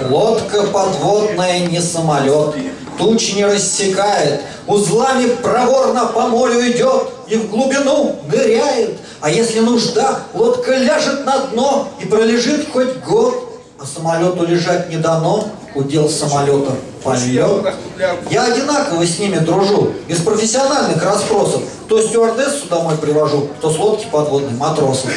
Лодка подводная не самолет, туч не рассекает, узлами проворно по морю идет и в глубину ныряет. А если нужда, лодка ляжет на дно и пролежит хоть год, а самолету лежать не дано, удел самолета полет. Я одинаково с ними дружу, без профессиональных расспросов. То стюардессу домой привожу, то с лодки подводной матросов.